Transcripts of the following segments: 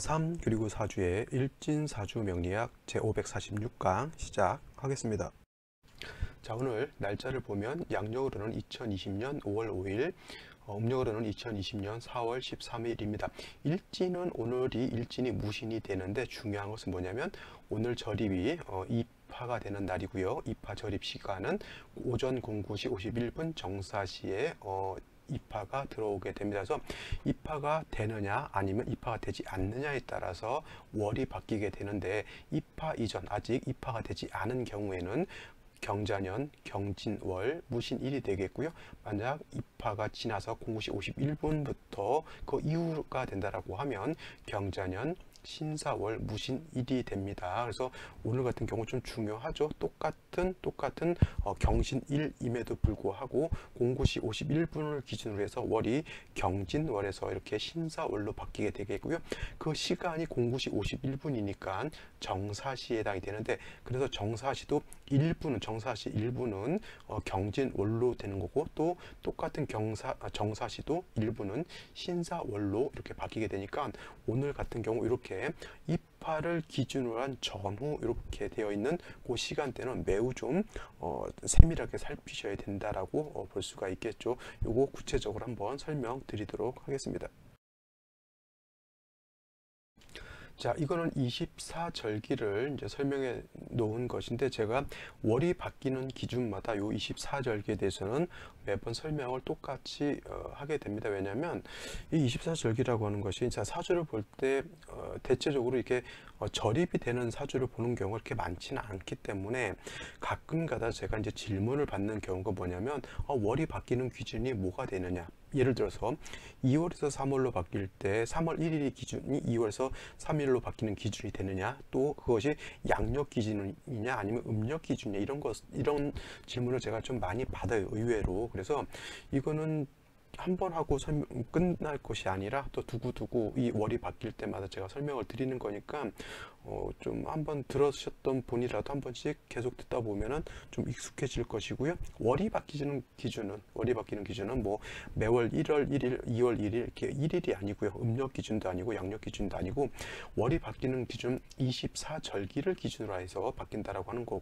3 그리고 4주의 일진사주 명리학 제546강 시작하겠습니다. 자 오늘 날짜를 보면 양력으로는 2020년 5월 5일 어, 음력으로는 2020년 4월 13일입니다. 일진은 오늘이 일진이 무신이 되는데 중요한 것은 뭐냐면 오늘 절입이 어, 입하가 되는 날이고요. 입하 절입 시간은 오전 09시 51분 정사시에 어, 입하가 들어오게 됩니다. 그래서 입하가 되느냐 아니면 입하가 되지 않느냐에 따라서 월이 바뀌게 되는데 입하 이전 아직 입하가 되지 않은 경우에는 경자년, 경진월, 무신일이 되겠고요. 만약 입하가 지나서 09시 51분부터 그 이후가 된다라고 하면 경자년, 신사월 무신일이 됩니다. 그래서 오늘 같은 경우 좀 중요하죠. 똑같은 똑같은 어, 경신일임에도 불구하고 09시 51분을 기준으로 해서 월이 경진월에서 이렇게 신사월로 바뀌게 되겠고요. 그 시간이 09시 51분이니까 정사시에 해당이 되는데 그래서 정사시도 1분은 정사시 1분은 어, 경진월로 되는 거고 또 똑같은 경사 아, 정사시도 1분은 신사월로 이렇게 바뀌게 되니까 오늘 같은 경우 이렇게 입하를 기준으로 한 전후 이렇게 되어 있는 그 시간대는 매우 좀 어, 세밀하게 살피셔야 된다라고 어, 볼 수가 있겠죠. 요거 구체적으로 한번 설명드리도록 하겠습니다. 자, 이거는 24절기를 이제 설명해 놓은 것인데 제가 월이 바뀌는 기준마다 요 24절기에 대해서는 매번 설명을 똑같이 어, 하게 됩니다. 왜냐하면 이 24절기라고 하는 것이 자 사주를 볼때 어, 대체적으로 이렇게 어, 절입이 되는 사주를 보는 경우가 그렇게 많지는 않기 때문에 가끔가다 제가 이제 질문을 받는 경우가 뭐냐면 어, 월이 바뀌는 기준이 뭐가 되느냐. 예를 들어서 2월에서 3월로 바뀔 때 3월 1일이 기준이 2월에서 3일로 바뀌는 기준이 되느냐. 또 그것이 양력 기준이냐 아니면 음력 기준이냐. 이런 것 이런 질문을 제가 좀 많이 받아요 의외로 그래서 이거는 한 번 하고 설명 끝날 것이 아니라 또 두고두고 이 월이 바뀔 때마다 제가 설명을 드리는 거니까 어, 좀 한번 들으셨던 분이라도 한 번씩 계속 듣다 보면은 좀 익숙해질 것이고요. 월이 바뀌는 기준은 월이 바뀌는 기준은 뭐 매월 1월 1일, 2월 1일 이렇게 1일이 아니고요. 음력 기준도 아니고 양력 기준도 아니고 월이 바뀌는 기준 24절기를 기준으로 해서 바뀐다라고 하는 거,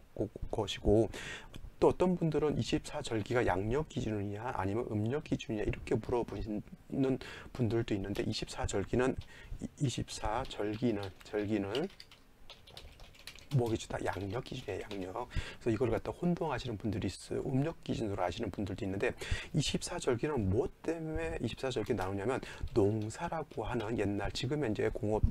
것이고 또 어떤 분들은 24절기가 양력 기준이냐 아니면 음력 기준이냐 이렇게 물어보시는 분들도 있는데 24절기는 24절기는 절기는 뭐 기준 다 양력 기준이에요 양력. 그래서 이걸 갖다 혼동하시는 분들이 있어요. 음력 기준으로 하시는 분들도 있는데 24절기는 무엇 때문에 24절기 나오냐면 농사라고 하는 옛날 지금 현재 공업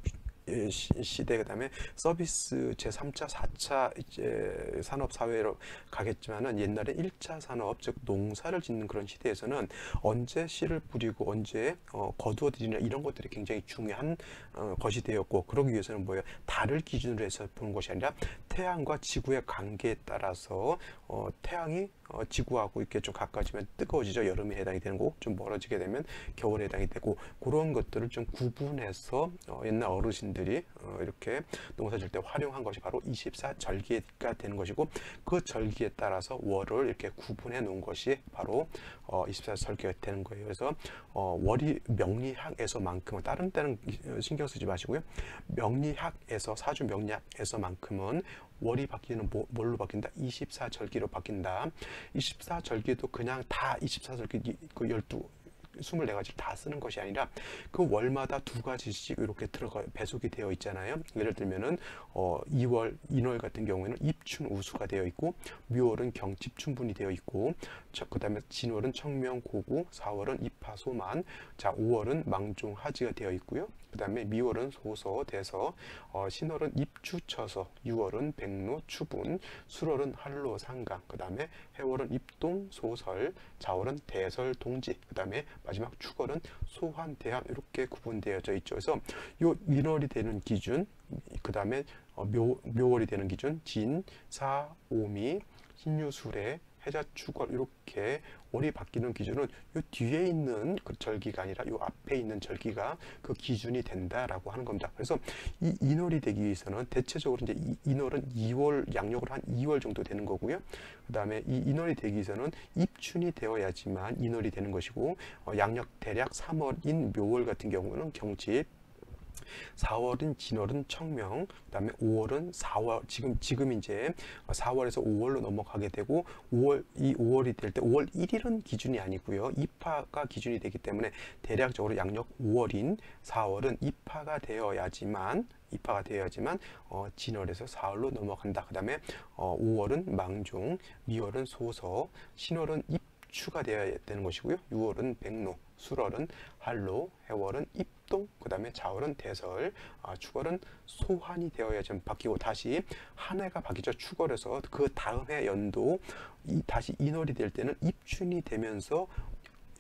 시대 그다음에 서비스 제3차, 4차 이제 산업 사회로 가겠지만은 옛날에 1차 산업 즉 농사를 짓는 그런 시대에서는 언제 씨를 뿌리고 언제 어, 거두어 들이냐 이런 것들이 굉장히 중요한 어, 것이 되었고 그러기 위해서는 뭐예요? 달을 기준으로 해서 보는 것이 아니라 태양과 지구의 관계에 따라서 어, 태양이 어, 지구하고 이렇게 좀 가까워지면 뜨거워지죠. 여름에 해당이 되는 거고 좀 멀어지게 되면 겨울에 해당이 되고 그런 것들을 좀 구분해서 어, 옛날 어르신들이 어, 이렇게 농사 질 때 활용한 것이 바로 24절기가 되는 것이고 그 절기에 따라서 월을 이렇게 구분해 놓은 것이 바로 어, 24절기가 되는 거예요. 그래서 어, 월이 명리학에서만큼은 다른 때는 신경 쓰지 마시고요. 명리학에서 사주 명리학에서만큼은 월이 바뀌는 뭐, 뭘로 바뀐다? 24절기로 바뀐다. 24절기도 그냥 다 24절기 그 12, 24가지를 다 쓰는 것이 아니라 그 월마다 두 가지씩 이렇게 들어가 배속이 되어 있잖아요. 예를 들면은 어 2월 인월 같은 경우에는 입춘 우수가 되어 있고 묘월은 경집춘분이 되어 있고 그 다음에 진월은 청명 고구 4월은 입하소만 자 5월은 망종 하지가 되어 있고요. 그 다음에 미월은 소서 대서 어, 신월은 입주쳐서 6월은 백로 추분 수월은 한로 상강 그 다음에 해월은 입동 소설 자월은 대설 동지 그 다음에 마지막 축월은 소환 대함 이렇게 구분되어져 있죠. 그래서 요 인월이 되는 기준 그 다음에 어, 묘, 묘월이 되는 기준 진, 사, 오미, 신유술의 해자 축월 이렇게 월이 바뀌는 기준은 요 뒤에 있는 그 절기가 아니라 요 앞에 있는 절기가 그 기준이 된다라고 하는 겁니다. 그래서 이 인월이 되기 위해서는 대체적으로 이제 이 인월은 2월 양력으로 한 2월 정도 되는 거고요. 그다음에 이 인월이 되기 위해서는 입춘이 되어야지만 인월이 되는 것이고 어, 양력 대략 3월인 묘월 같은 경우는 경칩 4월은 진월은 청명, 그다음에 5월은 4월 지금 지금 이제 4월에서 5월로 넘어가게 되고 5월 이 5월이 될 때 5월 1일은 기준이 아니고요. 입하가 기준이 되기 때문에 대략적으로 양력 5월인 4월은 입하가 되어야지만 입하가 되어야지만 어, 진월에서 사월로 넘어간다. 그 다음에 어, 5월은 망종, 미월은 소서, 신월은 입추가 되어야 되는 것이고요. 6월은 백로, 술월은 한로, 해월은 입 동, 그 다음에 자월은 대설, 아, 축월은 소환이 되어야 좀 바뀌고 다시 한 해가 바뀌죠. 축월에서 그 다음 해 연도 이, 다시 인월이 될 때는 입춘이 되면서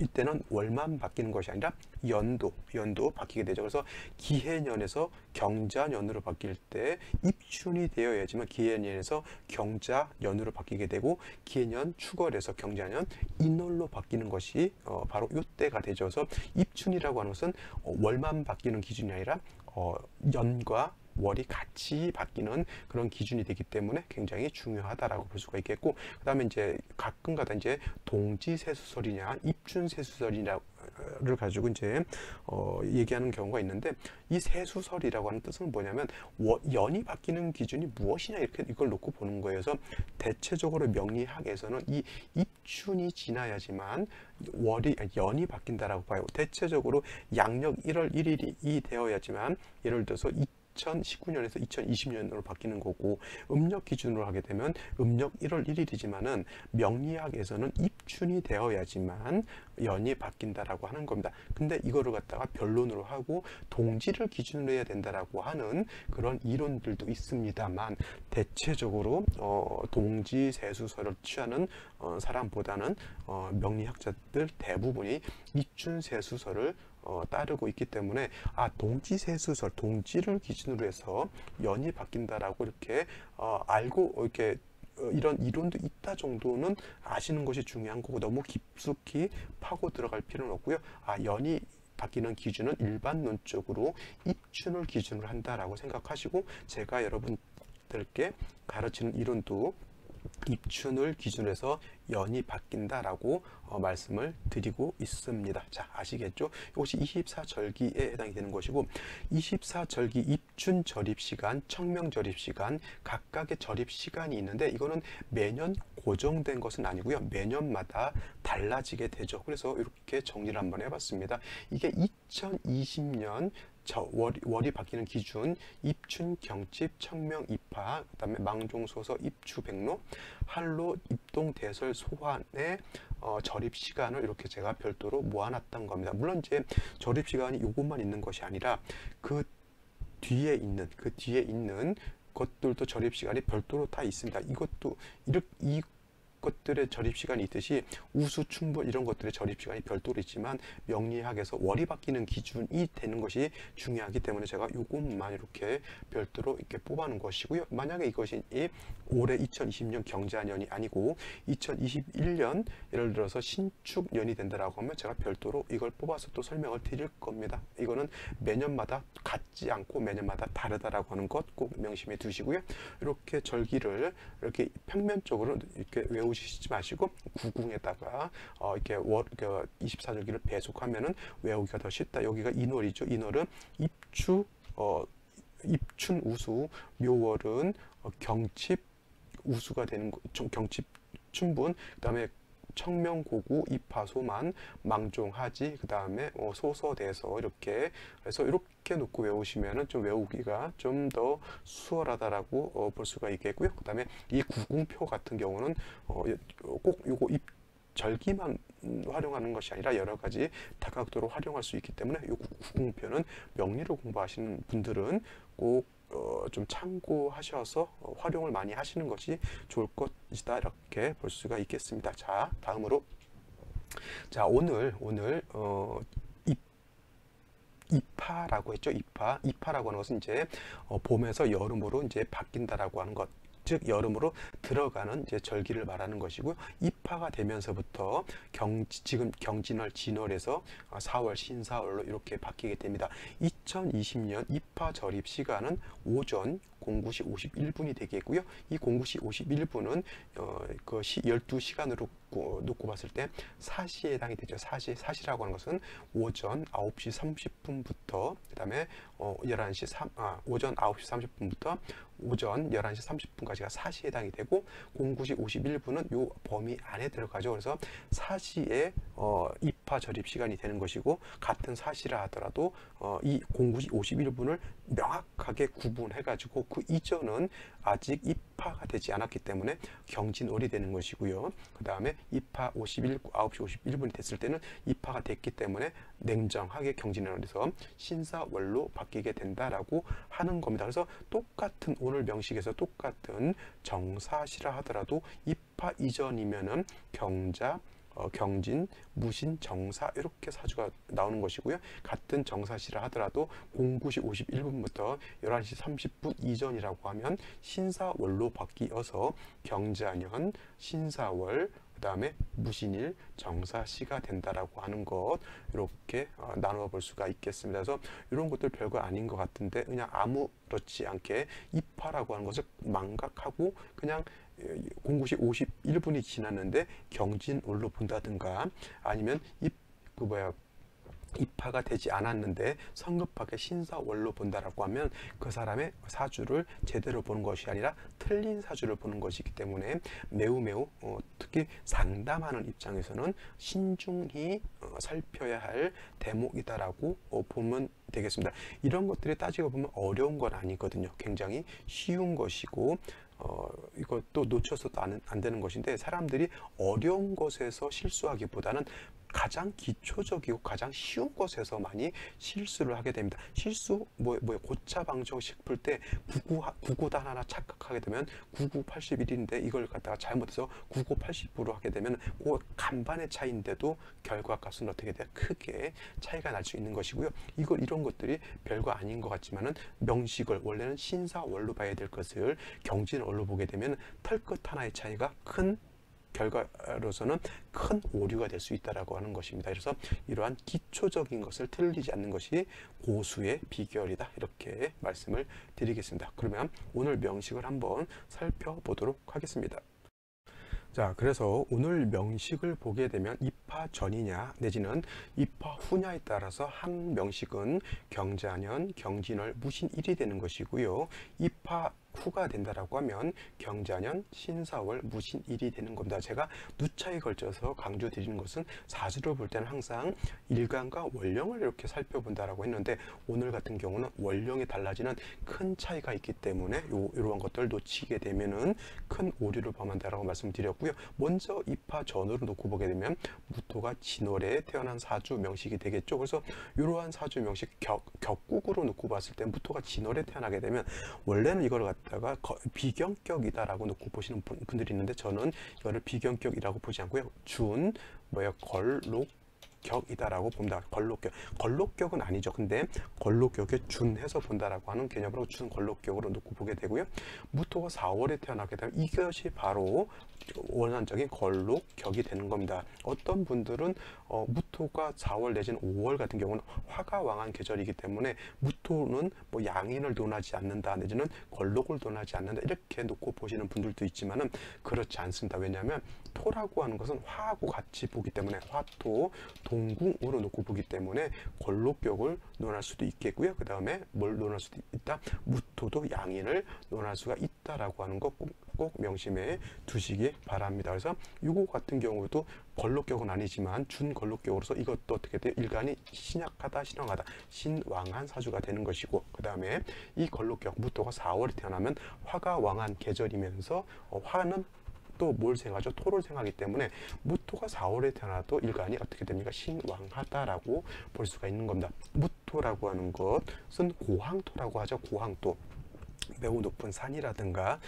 이때는 월만 바뀌는 것이 아니라 연도, 연도 바뀌게 되죠. 그래서 기해년에서 경자년으로 바뀔 때 입춘이 되어야지만 기해년에서 경자년으로 바뀌게 되고 기해년 축월에서 경자년 인월로 바뀌는 것이 어, 바로 이때가 되죠. 그래서 입춘이라고 하는 것은 어, 월만 바뀌는 기준이 아니라 어, 연과 월이 같이 바뀌는 그런 기준이 되기 때문에 굉장히 중요하다라고 볼 수가 있겠고 그다음에 이제 가끔가다 이제 동지 세수설이냐 입춘세수설이냐 를 가지고 이제 어, 얘기하는 경우가 있는데 이 세수설이라고 하는 뜻은 뭐냐면 워, 연이 바뀌는 기준이 무엇이냐 이렇게 이걸 놓고 보는 거예요. 대체적으로 명리학에서는 이 입춘이 지나야지만 월이 연이 바뀐다라고 봐요. 대체적으로 양력 1월 1일이 되어야지만 예를 들어서 2019년에서 2020년으로 바뀌는 거고 음력 기준으로 하게 되면 음력 1월 1일이지만은 명리학에서는 입춘이 되어야지만 연이 바뀐다라고 하는 겁니다. 근데 이거를 갖다가 변론으로 하고 동지를 기준으로 해야 된다라고 하는 그런 이론들도 있습니다만 대체적으로 어, 동지 세수설을 취하는 어, 사람보다는 어, 명리학자들 대부분이 입춘 세수설을 어, 따르고 있기 때문에 아 동지세수설 동지를 기준으로 해서 연이 바뀐다라고 이렇게 어, 알고 이렇게 어, 이런 이론도 있다 정도는 아시는 것이 중요한 거고 너무 깊숙이 파고 들어갈 필요는 없고요. 아 연이 바뀌는 기준은 일반론적으로 입춘을 기준으로 한다라고 생각하시고 제가 여러분들께 가르치는 이론도 입춘을 기준으로 해서 연이 바뀐다라고 어, 말씀을 드리고 있습니다. 자, 아시겠죠? 이것이 24절기에 해당이 되는 것이고 24절기 입춘 절입 시간, 청명 절입 시간 각각의 절입 시간이 있는데 이거는 매년 고정된 것은 아니고요. 매년마다 달라지게 되죠. 그래서 이렇게 정리를 한번 해봤습니다. 이게 2020년 저 월이, 월이 바뀌는 기준 입춘 경칩 청명 입하 그 다음에 망종 소서 입추 백로 한로 입동 대설 소환의 어, 절입 시간을 이렇게 제가 별도로 모아놨던 겁니다. 물론 이제 절입 시간이 요것만 있는 것이 아니라 그 뒤에 있는 그 뒤에 있는 것들도 절입 시간이 별도로 다 있습니다. 이것도 이렇게 이 것들의 절입 시간이 있듯이 우수 충분 이런 것들의 절입 시간이 별도로 있지만 명리학에서 월이 바뀌는 기준이 되는 것이 중요하기 때문에 제가 요것만 이렇게 별도로 이렇게 뽑아놓은 것이고요. 만약에 이것이 올해 2020년 경자년이 아니고 2021년 예를 들어서 신축년이 된다라고 하면 제가 별도로 이걸 뽑아서 또 설명을 드릴 겁니다. 이거는 매년마다 같지 않고 매년마다 다르다라고 하는 것 꼭 명심해 두시고요. 이렇게 절기를 이렇게 평면적으로 이렇게 외우 외우시지 마시고 구궁에다가 어, 이렇게 월, 그 24절기를 배속하면은 외우기가 더 쉽다. 여기가 인월이죠. 인월은 입추, 어, 입춘 우수, 묘월은 어, 경칩 우수가 되는 거, 경칩 춘분, 그다음에 청명고구, 입하소만, 망종하지, 그 다음에 어, 소서대서 이렇게 해서 이렇게 놓고 외우시면은 좀 외우기가 좀 더 수월하다라고 어, 볼 수가 있겠고요. 그 다음에 이 구궁표 같은 경우는 어, 꼭 요거 입 절기만 활용하는 것이 아니라 여러 가지 다각도로 활용할 수 있기 때문에 이 구궁표는 명리를 공부하시는 분들은 꼭 어, 좀 참고하셔서 어, 활용을 많이 하시는 것이 좋을 것 이다 이렇게 볼 수가 있겠습니다. 자 다음으로 자 오늘 오늘 어, 입하라고 했죠. 입하. 입하라고 하는 것은 이제 어, 봄에서 여름으로 이제 바뀐다라고 하는 것. 즉 여름으로 들어가는 이제 절기를 말하는 것이고요. 입하가 되면서부터 경 지금 경진월 진월에서 4월 신사월로 이렇게 바뀌게 됩니다. 2020년 입하 절입 시간은 오전 공구시 51분이 되겠고요. 이 공구시 51분은 어, 그 시, 12시간으로 놓고 봤을 때 사시에 해당이 되죠. 사시, 사시라고 하는 것은 오전 9시 30분부터 그 다음에 어, 11시 3, 아, 오전 9시 30분부터 오전 11시 30분까지가 사시에 해당이 되고 공구시 51분은 요 범위 안에 들어가죠. 그래서 사시에 어, 입하 절입 시간이 되는 것이고 같은 사시라 하더라도 어, 이 공구시 51분을 명확하게 구분해 가지고 그 이전은 아직 입하가 되지 않았기 때문에 경진월이 되는 것이고요. 그 다음에 입하 51, 9시 51분이 됐을 때는 입하가 됐기 때문에 냉정하게 경진월에서 신사월로 바뀌게 된다라고 하는 겁니다. 그래서 똑같은 오늘 명식에서 똑같은 정사시라 하더라도 입하 이전이면은 경자 어, 경진, 무신, 정사 이렇게 사주가 나오는 것이고요. 같은 정사시라 하더라도 공구시 51분부터 11시 30분 이전이라고 하면 신사월로 바뀌어서 경자년, 신사월, 그 다음에 무신일 정사시가 된다라고 하는 것 이렇게 어, 나누어 볼 수가 있겠습니다. 그래서 이런 것들 별거 아닌 것 같은데 그냥 아무렇지 않게 입하라고 하는 것을 망각하고 그냥 공구시 51분이 지났는데 경진올로 본다든가 아니면 입 그 뭐야 입하가 되지 않았는데 성급하게 신사월로 본다라고 하면 그 사람의 사주를 제대로 보는 것이 아니라 틀린 사주를 보는 것이기 때문에 매우 매우 어, 특히 상담하는 입장에서는 신중히 어, 살펴야 할 대목이다라고 어, 보면 되겠습니다. 이런 것들이 따지고 보면 어려운 건 아니거든요. 굉장히 쉬운 것이고 어, 이것도 놓쳐서도 안, 안 되는 것인데 사람들이 어려운 것에서 실수하기보다는 가장 기초적이고 가장 쉬운 것에서 많이 실수를 하게 됩니다. 실수 뭐 뭐야 고차 방정식 풀때 구구 구구단 하나 착각하게 되면 구구 81인데 이걸 갖다가 잘못해서 구구 80으로 하게 되면 그 간반의 차이인데도 결과값은 어떻게 돼 크게 차이가 날 수 있는 것이고요. 이걸 이런 것들이 별거 아닌 것 같지만은 명식을 원래는 신사월로 봐야 될 것을 경진월로 보게 되면 털끝 하나의 차이가 큰 결과로서는 큰 오류가 될 수 있다라고 하는 것입니다. 그래서 이러한 기초적인 것을 틀리지 않는 것이 고수의 비결이다 이렇게 말씀을 드리겠습니다. 그러면 오늘 명식을 한번 살펴보도록 하겠습니다. 자, 그래서 오늘 명식을 보게 되면 입하 전이냐 내지는 입하 후냐에 따라서 한 명식은 경자년, 경진월, 무신일이 되는 것이고요. 입하 후가 된다라고 하면 경자년, 신사월, 무신일이 되는 겁니다. 제가 누차에 걸쳐서 강조드리는 것은 사주를 볼 때는 항상 일간과 원령을 이렇게 살펴본다라고 했는데 오늘 같은 경우는 원령이 달라지는 큰 차이가 있기 때문에 요, 이러한 것들을 놓치게 되면은 큰 오류를 범한다라고 말씀드렸고요. 먼저 입하 전으로 놓고 보게 되면 무토가 진월에 태어난 사주 명식이 되겠죠. 그래서 이러한 사주 명식 격, 격국으로 놓고 봤을 때 무토가 진월에 태어나게 되면 원래는 이걸 갖다 갖다가 비경격이다라고 놓고 보시는 분들이 있는데 저는 이거를 비경격이라고 보지 않고요. 준, 뭐야, 걸 록, 격이다라고 봅니다. 걸록격. 걸록격은 아니죠. 근데 걸록격에 준해서 본다라고 하는 개념으로 준 걸록격으로 놓고 보게 되고요. 무토가 4월에 태어나게 되면 이것이 바로 원한적인 걸록격이 되는 겁니다. 어떤 분들은 어, 무토가 4월 내지는 5월 같은 경우는 화가 왕한 계절이기 때문에 무토는 뭐 양인을 논하지 않는다 내지는 걸록을 논하지 않는다 이렇게 놓고 보시는 분들도 있지만은 그렇지 않습니다. 왜냐하면 토라고 하는 것은 화하고 같이 보기 때문에 화토 동궁으로 놓고 보기 때문에 걸록격을 논할 수도 있겠고요. 그 다음에 뭘 논할 수도 있다. 무토도 양인을 논할 수가 있다라고 하는 것 꼭, 꼭 명심해 두시기 바랍니다. 그래서 이거 같은 경우도 걸록격은 아니지만 준걸록격으로서 이것도 어떻게 돼? 일간이 신약하다, 신왕하다, 신왕한 사주가 되는 것이고 그 다음에 이 걸록격 무토가 4월에 태어나면 화가 왕한 계절이면서 어, 화는 또 뭘 생각하죠? 토를 생각하기 때문에 무토가 4월에 태어나도 일간이 어떻게 됩니까? 신왕하다라고 볼 수가 있는 겁니다. 무토라고 하는 것은 고항토라고 하죠. 고항토. 매우 높은 산이라든가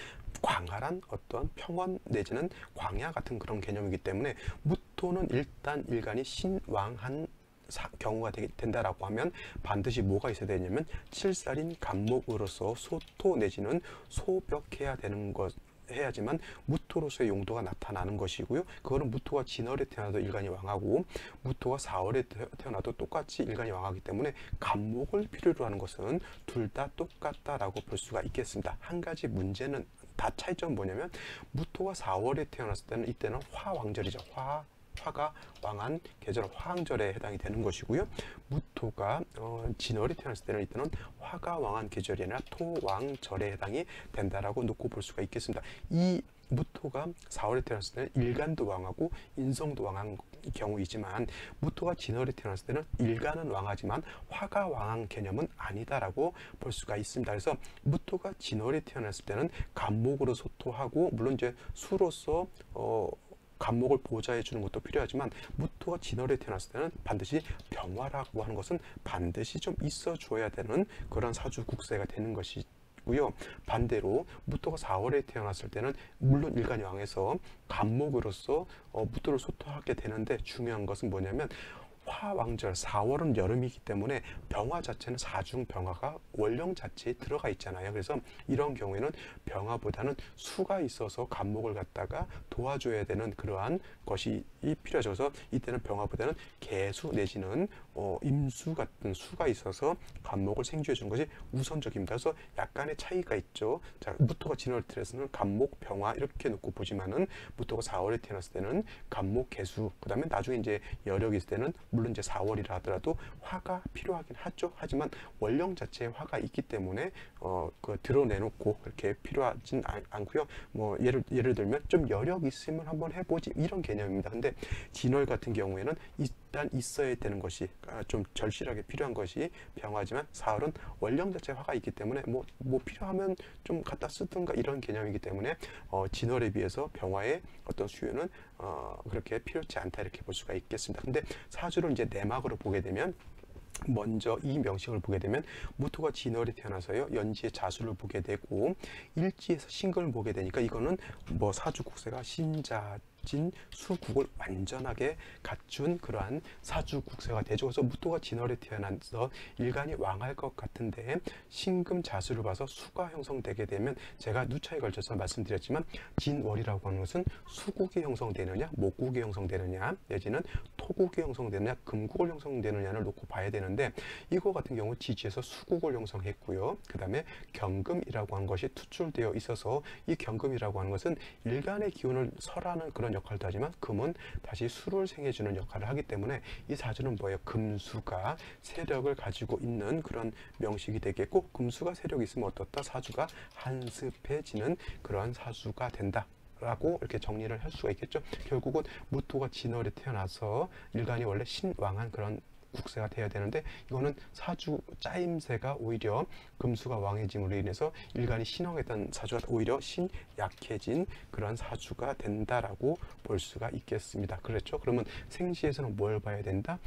광활한 어떤 평원 내지는 광야 같은 그런 개념이기 때문에 무토는 일단 일간이 신왕한 사, 경우가 되, 된다라고 하면 반드시 뭐가 있어야 되냐면 칠살인 간목으로서 소토 내지는 소벽해야 되는 것 해야지만 무토로서의 용도가 나타나는 것이고요. 그거는 무토가 진월에 태어나도 일간이 왕하고 무토가 사월에 태어나도 똑같이 일간이 왕하기 때문에 간목을 필요로 하는 것은 둘 다 똑같다라고 볼 수가 있겠습니다. 한 가지 문제는 다 차이점은 뭐냐면 무토가 4월에 태어났을 때는 이때는 화왕절이죠. 화 화가 왕한 계절 화왕절에 해당이 되는 것이고요. 무토가 어, 진월에 태어났을 때는 이때는 화가 왕한 계절이 아니라 토왕절에 해당이 된다라고 놓고 볼 수가 있겠습니다. 이 무토가 4월에 태어났을 때는 일간도 왕하고 인성도 왕한 경우이지만 무토가 진월에 태어났을 때는 일간은 왕하지만 화가 왕한 개념은 아니다라고 볼 수가 있습니다. 그래서 무토가 진월에 태어났을 때는 간목으로 소토하고 물론 이제 수로서 어 간목을 보좌해 주는 것도 필요하지만 무토가 진월에 태어났을 때는 반드시 병화라고 하는 것은 반드시 좀 있어 줘야 되는 그런 사주 국세가 되는 것이 고요. 반대로 무토가 4월에 태어났을 때는 물론 일간이 왕에서 간목으로서 어, 무토를 소토하게 되는데 중요한 것은 뭐냐면 화왕절 4월은 여름이기 때문에 병화 자체는 사중 병화가 원령 자체에 들어가 있잖아요. 그래서 이런 경우에는 병화보다는 수가 있어서 간목을 갖다가 도와줘야 되는 그러한 것이 필요하죠. 그래서 이때는 병화보다는 개수 내지는 어, 임수 같은 수가 있어서 간목을 생주해 주는 것이 우선적입니다. 그래서 약간의 차이가 있죠. 자, 무토가 진월 틀에서는 간목 병화 이렇게 놓고 보지만은 무토가 4월에 태어났을 때는 간목 개수 그다음에 나중에 이제 여력이 있을 때는 물론 이제 4월이라 하더라도 화가 필요하긴 하죠. 하지만 원령 자체에 화가 있기 때문에 어, 그 드러내놓고 그렇게 필요하진 않, 고요뭐 예를 예를 들면 좀 여력 있으면 한번 해보지 이런 개념입니다. 근데 진월 같은 경우에는 일단 있어야 되는 것이 아, 좀 절실하게 필요한 것이 병화지만 사월은 원령 자체 화가 있기 때문에 뭐, 뭐 필요하면 좀 갖다 쓰든가 이런 개념이기 때문에 어, 진월에 비해서 병화의 어떤 수요는 어, 그렇게 필요치 않다 이렇게 볼 수가 있겠습니다. 근데 사주를 이제 내막으로 보게 되면 먼저 이 명식을 보게 되면 무토가 진월에 태어나서요 연지의 자수를 보게 되고 일지에서 신금을 보게 되니까 이거는 뭐 사주 국세가 신자 진 수국을 완전하게 갖춘 그러한 사주 국세가 되죠. 그래서 무토가 진월에 태어나서 일간이 왕할 것 같은데 신금 자수를 봐서 수가 형성되게 되면 제가 누차에 걸쳐서 말씀드렸지만 진월이라고 하는 것은 수국이 형성되느냐 목국이 형성되느냐 내지는 토국이 형성되느냐 금국을 형성되느냐를 놓고 봐야 되는데 이거 같은 경우 지지에서 수국을 형성했고요. 그 다음에 경금이라고 하는 것이 투출되어 있어서 이 경금이라고 하는 것은 일간의 기운을 설하는 그런 그런 역할도 하지만 금은 다시 수를 생해주는 역할을 하기 때문에 이 사주는 뭐예요? 금수가 세력을 가지고 있는 그런 명식이 되겠고 금수가 세력이 있으면 어떻다? 사주가 한습해지는 그러한 사주가 된다. 라고 이렇게 정리를 할 수가 있겠죠. 결국은 무토가 진월에 태어나서 일간이 원래 신왕한 그런 국세가 돼야 되는데 이거는 사주 짜임새가 오히려 금수가 왕해짐으로 인해서 일간이 신앙했던 사주가 오히려 신약해진 그런 사주가 된다라고 볼 수가 있겠습니다. 그렇죠? 그러면 생시에서는 뭘 봐야 된다?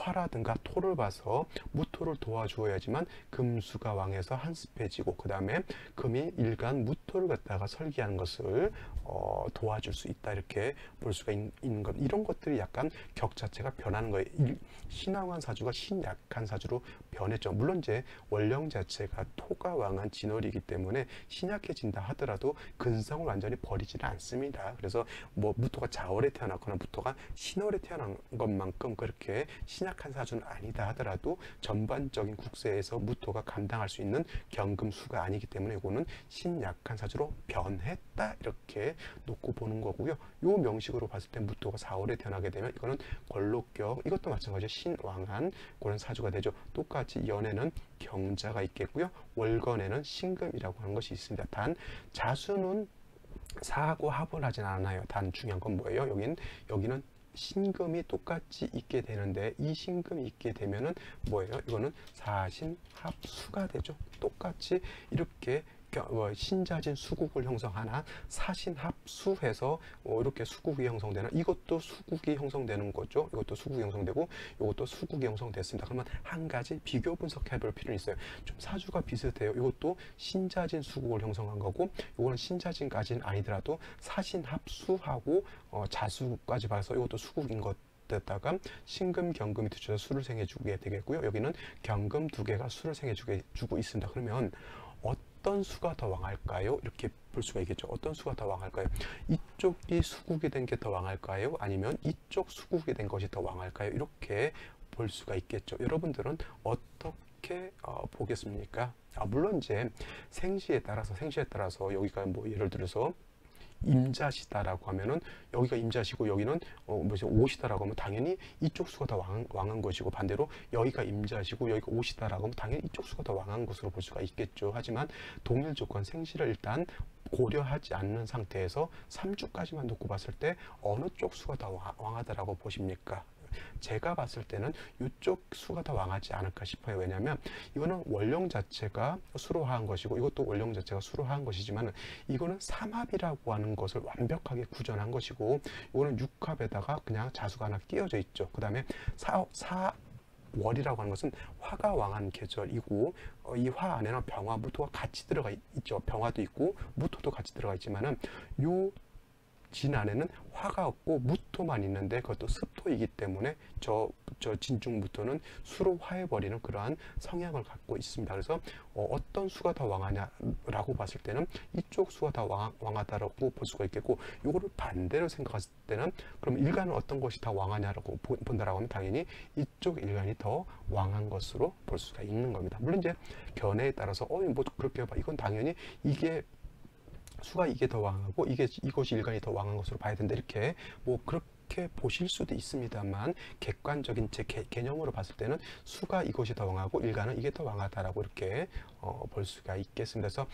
화라든가 토를 봐서 무토를 도와주어야지만 금수가 왕에서 한습해지고 그 다음에 금이 일간 무토를 갖다가 설계하는 것을 어, 도와줄 수 있다 이렇게 볼 수가 있, 는것 이런 것들이 약간 격 자체가 변하는 거예요. 일, 신왕한 사주가 신약한 사주로 변했죠. 물론 이제 원령 자체가 토가 왕한 진월이기 때문에 신약해진다 하더라도 근성을 완전히 버리지는 않습니다. 그래서 뭐 무토가 자월에 태어났거나 무토가 신월에 태어난 것만큼 그렇게 신약 한 사주는 아니다 하더라도 전반적인 국세에서 무토가 감당할 수 있는 경금수가 아니기 때문에 이거는 신약한 사주로 변했다 이렇게 놓고 보는 거고요. 요 명식으로 봤을 때 무토가 4월에 태어나게 되면 이거는 권록격 이것도 마찬가지로 신왕한 그런 사주가 되죠. 똑같이 연에는 경자가 있겠고요. 월건에는 신금이라고 하는 것이 있습니다. 단 자수는 사하고 합을 하진 않아요. 단 중요한 건 뭐예요? 여기는 여기는 신금이 똑같이 있게 되는데 이 신금이 있게 되면은 뭐예요? 이거는 사신합수가 되죠. 똑같이 이렇게 뭐 신자진 수국을 형성하나 사신 합수해서 뭐 이렇게 수국이 형성되는 이것도 수국이 형성되는 거죠. 이것도 수국이 형성되고 이것도 수국이 형성됐습니다. 그러면 한 가지 비교 분석해 볼 필요는 있어요. 좀 사주가 비슷해요. 이것도 신자진 수국을 형성한 거고 이거는 신자진까지는 아니더라도 사신 합수하고 어, 자수까지 봐서 이것도 수국인 것 됐다가 신금, 경금이 뒤쳐서 수를 생해주게 되겠고요. 여기는 경금 두 개가 수를 생해주게 주고 있습니다. 그러면 어떤 수가 더 왕할까요? 이렇게 볼 수가 있겠죠. 어떤 수가 더 왕할까요? 이쪽이 수국이 된 게 더 왕할까요? 아니면 이쪽 수국이 된 것이 더 왕할까요? 이렇게 볼 수가 있겠죠. 여러분들은 어떻게 어, 보겠습니까? 아, 물론 이제 생시에 따라서 생시에 따라서 여기가 뭐 예를 들어서 임자시다라고 하면은 여기가 임자시고 여기는 어 뭐지 오시다라고 하면 당연히 이쪽 수가 더 왕, 왕한 것이고 반대로 여기가 임자시고 여기가 오시다라고 하면 당연히 이쪽 수가 더 왕한 것으로 볼 수가 있겠죠. 하지만 동일 조건 생시를 일단 고려하지 않는 상태에서 3주까지만 놓고 봤을 때 어느 쪽 수가 더 왕하다라고 보십니까? 제가 봤을 때는 이쪽 수가 더 왕하지 않을까 싶어요. 왜냐하면 이거는 원령 자체가 수로화한 것이고 이것도 원령 자체가 수로화한 것이지만 이거는 삼합이라고 하는 것을 완벽하게 구전한 것이고 이거는 육합에다가 그냥 자수가 하나 끼어져 있죠. 그 다음에 사, 사 월이라고 하는 것은 화가 왕한 계절이고 어, 이화 안에는 병화, 무토가 같이 들어가 있죠. 병화도 있고 무토도 같이 들어가 있지만은 요 진 안에는 화가 없고 무토만 있는데 그것도 습토이기 때문에 저, 저 진중 무토는 수로 화해버리는 그러한 성향을 갖고 있습니다. 그래서 어, 떤 수가 더 왕하냐라고 봤을 때는 이쪽 수가 더 왕, 왕하다라고 볼 수가 있겠고 이거를 반대로 생각했을 때는 그럼 일간은 어떤 것이 더 왕하냐라고 본다라고 하면 당연히 이쪽 일간이 더 왕한 것으로 볼 수가 있는 겁니다. 물론 이제 견해에 따라서 어뭐 그렇게 봐 이건 당연히 이게 수가 이게 더 왕하고 이게 이것이 일간이 더 왕한 것으로 봐야 된다 이렇게 뭐 그렇게 보실 수도 있습니다만 객관적인 제 개, 개념으로 봤을 때는 수가 이것이 더 왕하고 일간은 이게 더 왕하다라고 이렇게 어, 볼 수가 있겠습니다. 그래서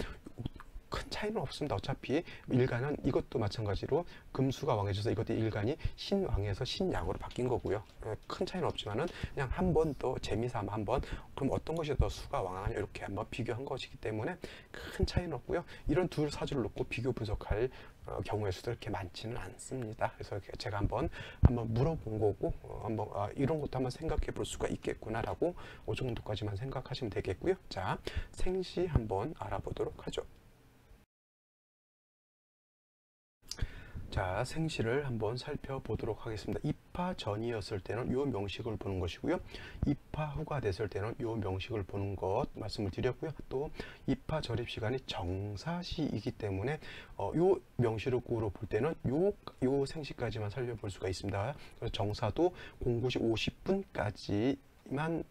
큰 차이는 없습니다. 어차피 일간은 이것도 마찬가지로 금수가 왕해져서 이것도 일간이 신왕에서 신양으로 바뀐 거고요. 예, 큰 차이는 없지만은 그냥 한 번 더 재미삼아 한번 그럼 어떤 것이 더 수가 왕하냐 이렇게 한번 비교한 것이기 때문에 큰 차이는 없고요. 이런 둘 사주를 놓고 비교 분석할 어, 경우의 수도 이렇게 많지는 않습니다. 그래서 제가 한번 한번 물어본 거고 어, 한번 아, 이런 것도 한번 생각해 볼 수가 있겠구나라고 그 정도까지만 생각하시면 되겠고요. 자 생시 한번 알아보도록 하죠. 자, 생시를 한번 살펴보도록 하겠습니다. 입하 전이었을 때는 요 명식을 보는 것이고요. 입하 후가 됐을 때는 요 명식을 보는 것 말씀을 드렸고요. 또 입하 절입 시간이 정사시이기 때문에 어, 요 명시를 꾸로 볼 때는 요, 요 생시까지만 살펴볼 수가 있습니다. 그래서 정사도 공구시 50분까지만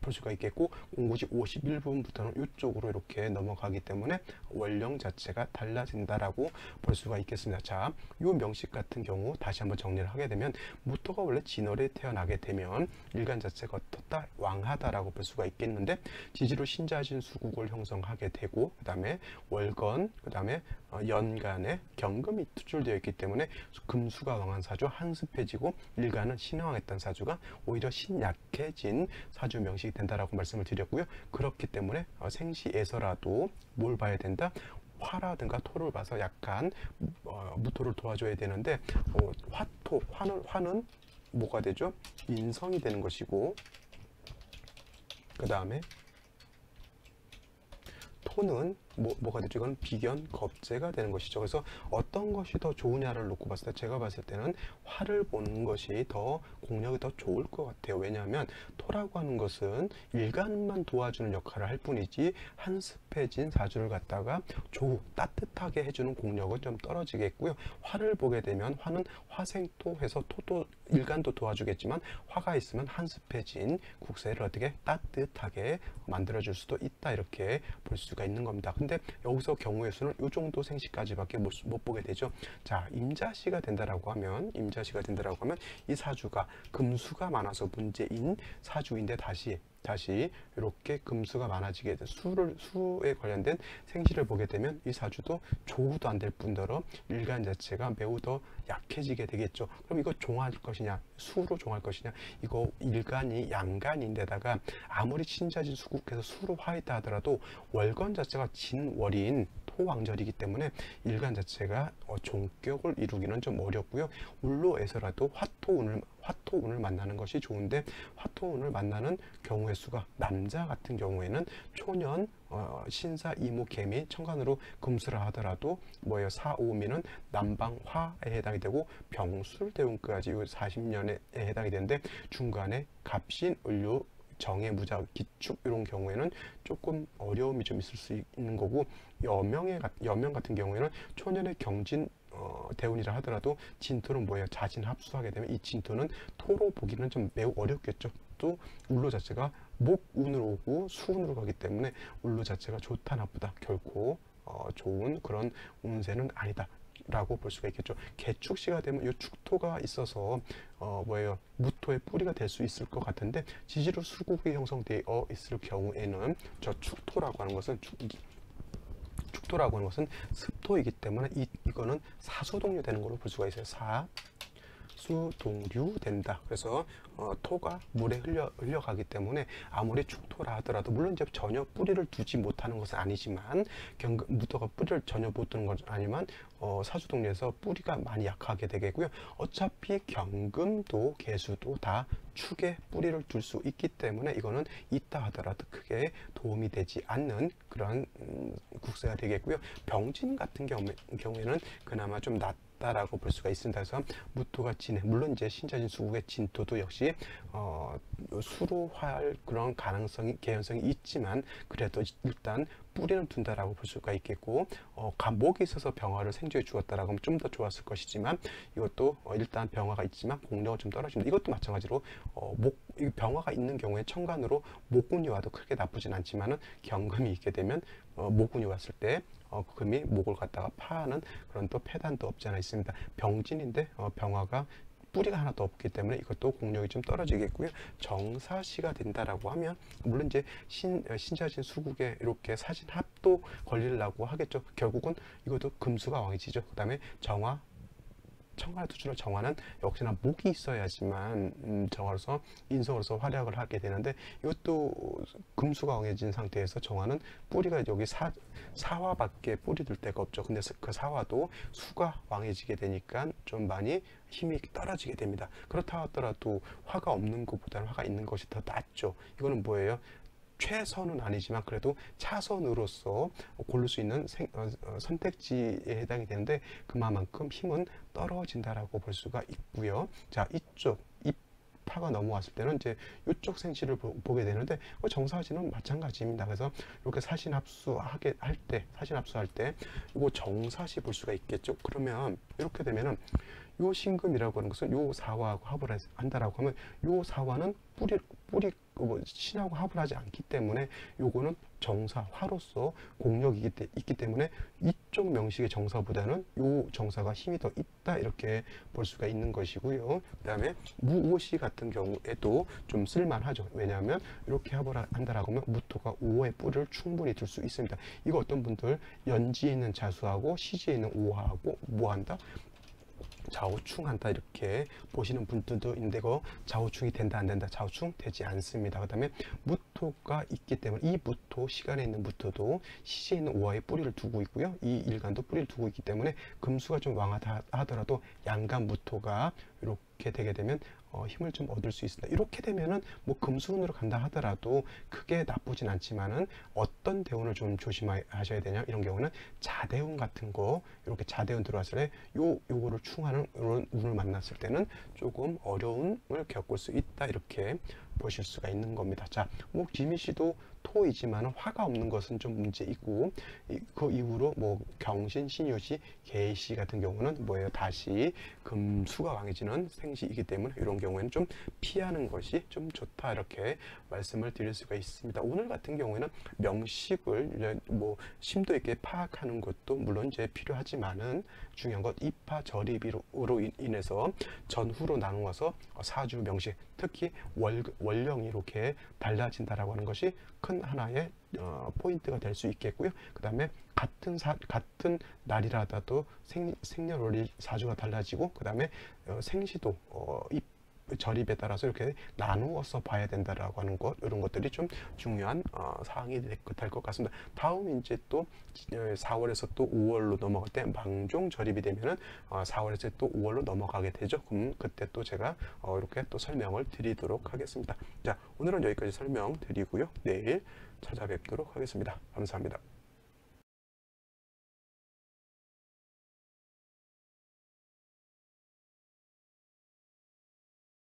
볼 수가 있겠고 공구시 51분부터는 이쪽으로 이렇게 넘어가기 때문에 원령 자체가 달라진다라고 볼 수가 있겠습니다. 자, 이 명식 같은 경우 다시 한번 정리를 하게 되면 무토가 원래 진월에 태어나게 되면 일간 자체가 어떻다 왕하다라고 볼 수가 있겠는데 지지로 신자진 수국을 형성하게 되고 그 다음에 월건 그 다음에 어, 연간에 경금이 투출되어 있기 때문에 금수가 왕한 사주 한습해지고 일간은 신왕했던 사주가 오히려 신약해진 사주 명식 이 된다라고 말씀을 드렸고요. 그렇기 때문에 어, 생시에서라도 뭘 봐야 된다? 화라든가 토를 봐서 약간 어, 무토를 도와줘야 되는데 어, 화토 화는 화는 뭐가 되죠? 인성이 되는 것이고 그 다음에 토는 뭐, 뭐가 되죠? 이건 비견, 겁재가 되는 것이죠. 그래서 어떤 것이 더 좋으냐를 놓고 봤을 때 제가 봤을 때는 화를 보는 것이 더 공력이 더 좋을 것 같아요. 왜냐하면 토라고 하는 것은 일간만 도와주는 역할을 할 뿐이지 한습해진 사주를 갖다가 조국 따뜻하게 해주는 공력은 좀 떨어지겠고요. 화를 보게 되면 화는 화생토 해서 토도 일간도 도와주겠지만 화가 있으면 한습해진 국세를 어떻게 따뜻하게 만들어줄 수도 있다 이렇게 볼 수가 있는 겁니다. 근데 여기서 경우의 수는 이 정도 생시까지밖에 못, 못 보게 되죠. 자, 임자시가 된다라고 하면 임자시가 된다라고 하면 이 사주가 금수가 많아서 문제인 사주인데 다시 다시 이렇게 금수가 많아지게 된 수를 수에 관련된 생시를 보게 되면 이 사주도 조우도 안 될 뿐더러 일간 자체가 매우 더 약해지게 되겠죠. 그럼 이거 종할 것이냐 수로 종할 것이냐 이거 일간이 양간인데다가 아무리 친자진 수국해서 수로 화했다 하더라도 월건 자체가 진월인 토왕절이기 때문에 일간 자체가 어, 종격을 이루기는 좀 어렵고요. 울로에서라도 화토운을 화토운을 만나는 것이 좋은데 화토운을 만나는 경우의 수가 남자 같은 경우에는 초년 어, 신사 이모 개미 청간으로 금수라 하더라도 뭐예요 사오미는 남방화에 해당이 되고 병술대운까지 40년에 해당이 되는데 중간에 갑신 을류 정의 무작 기축 이런 경우에는 조금 어려움이 좀 있을 수 있는 거고 여명의 같- 여명 같은 경우에는 초년의 경진 어, 대운이라 하더라도 진토는 뭐예요? 자진 합수하게 되면 이 진토는 토로 보기는 좀 매우 어렵겠죠. 또 울로 자체가 목운으로 오고 수운으로 가기 때문에 울로 자체가 좋다 나쁘다 결코 어, 좋은 그런 운세는 아니다. 라고 볼 수가 있겠죠. 개축시가 되면 이 축토가 있어서 어 뭐예요 무토의 뿌리가 될 수 있을 것 같은데 지지로 수국이 형성되어 있을 경우에는 저 축토라고 하는 것은 축, 축토라고 하는 것은 습토이기 때문에 이, 이거는 사수동류 되는 걸로 볼 수가 있어요. 사 수동류 된다. 그래서 어, 토가 물에 흘려 흘려가기 때문에 아무리 축토라 하더라도 물론 이제 전혀 뿌리를 두지 못하는 것은 아니지만 경금 무토가 뿌리를 전혀 못 두는 건 아니지만 어, 사수동류에서 뿌리가 많이 약하게 되겠고요. 어차피 경금도 개수도 다 축에 뿌리를 둘 수 있기 때문에 이거는 있다 하더라도 크게 도움이 되지 않는 그런 음, 국세가 되겠고요. 병진 같은 경우, 경우에는 그나마 좀 낫 다라고 볼 수가 있습니다. 그래서 무토가 진해 물론 이제 신자진 수국의 진토도 역시 어, 수로 할 그런 가능성이 개연성이 있지만 그래도 일단 뿌리는 둔다라고 볼 수가 있겠고 어, 감목이 있어서 병화를 생조해 주었다라고 하면 좀 더 좋았을 것이지만 이것도 어, 일단 병화가 있지만 공력은 좀 떨어집니다. 이것도 마찬가지로 어, 목이 병화가 있는 경우에 천간으로 목운이 와도 크게 나쁘진 않지만 은 경금이 있게 되면 어, 목운이 왔을 때 어, 금이 목을 갖다가 파하는 그런 또 폐단도 없지 않아 있습니다. 병진인데 어, 병화가 뿌리가 하나도 없기 때문에 이것도 공력이 좀 떨어지겠고요. 정사시가 된다라고 하면 물론 이제 신 어, 신자진 수국에 이렇게 사진 합도 걸리려고 하겠죠. 결국은 이것도 금수가 왕이지죠. 그다음에 정화 청활 투출을 정화는 역시나 목이 있어야지만 음, 정화로서 인성으로서 활약을 하게 되는데 이것도 금수가 왕해진 상태에서 정화는 뿌리가 여기 사, 사화밖에 뿌리 들 데가 없죠. 근데 그 사화도 수가 왕해지게 되니까 좀 많이 힘이 떨어지게 됩니다. 그렇다 하더라도 화가 없는 것보다는 화가 있는 것이 더 낫죠. 이거는 뭐예요? 최선은 아니지만 그래도 차선으로서 고를 수 있는 생, 어, 어, 선택지에 해당이 되는데 그만큼 힘은 떨어진다라고 볼 수가 있고요. 자 이쪽 입파가 넘어왔을 때는 이제 이쪽 생시를 보, 게 되는데 어, 정사지는 마찬가지입니다. 그래서 이렇게 사신 합수하게 할 때 사신 합수할 때 이거 정사시 볼 수가 있겠죠. 그러면 이렇게 되면은 요 신금이라고 하는 것은 요 사화하고 합을 한다라고 하면 요 사화는 뿌리 뿌리 뭐 신하고 합을 하지 않기 때문에 요거는 정사 화로서 공력이 있기 때문에 이쪽 명식의 정사보다는 요 정사가 힘이 더 있다 이렇게 볼 수가 있는 것이고요. 그 다음에 무오시 같은 경우에도 좀 쓸만하죠. 왜냐하면 이렇게 합을 한다라고 하면 무토가 오의 뿔을 충분히 들수 있습니다. 이거 어떤 분들 연지에 있는 자수하고 시지에 있는 오하고 뭐 한다? 좌우충 한다 이렇게 보시는 분들도 있는데 그 좌우충이 된다 안 된다 좌우충 되지 않습니다. 그 다음에 무토가 있기 때문에 이 무토 시간에 있는 무토도 시지에 있는 오화의 뿌리를 두고 있고요. 이 일간도 뿌리를 두고 있기 때문에 금수가 좀 왕하다 하더라도 양간 무토가 이렇게 되게 되면 어, 힘을 좀 얻을 수 있습니다. 이렇게 되면은 뭐 금수운으로 간다 하더라도 크게 나쁘진 않지만은 어떤 대운을 좀 조심하셔야 되냐 이런 경우는 자대운 같은 거 이렇게 자대운 들어왔을 때 요 요거를 충하는 이런 운을 만났을 때는 조금 어려움을 겪을 수 있다 이렇게 보실 수가 있는 겁니다. 자, 뭐 김희 씨도 토이지만 화가 없는 것은 좀 문제이고 이, 그 이후로 뭐 경신, 신유시, 개시 같은 경우는 뭐예요? 다시 금수가 왕해지는 생시이기 때문에 이런 경우에는 좀 피하는 것이 좀 좋다 이렇게 말씀을 드릴 수가 있습니다. 오늘 같은 경우에는 명식을 뭐 심도 있게 파악하는 것도 물론 이제 필요하지만은 중요한 것 입파 절입으로 인해서 전후로 나누어서 사주 명식 특히 월, 월령이 이렇게 달라진다라고 하는 것이 큰 하나의 어, 포인트가 될 수 있겠고요. 그 다음에 같은 사, 같은 날이라도 생, 생년월일 사주가 달라지고 그 다음에 어, 생시도 어, 입 절입에 따라서 이렇게 나누어서 봐야 된다라고 하는 것 이런 것들이 좀 중요한 어, 사항이 될 것 같습니다. 다음 이제 또 4월에서 어, 또 5월로 넘어갈 때 망종 절입이 되면은 어, 4월에서 또 5월로 넘어가게 되죠. 그럼 그때 또 제가 어, 이렇게 또 설명을 드리도록 하겠습니다. 자 오늘은 여기까지 설명 드리고요. 내일 찾아뵙도록 하겠습니다. 감사합니다.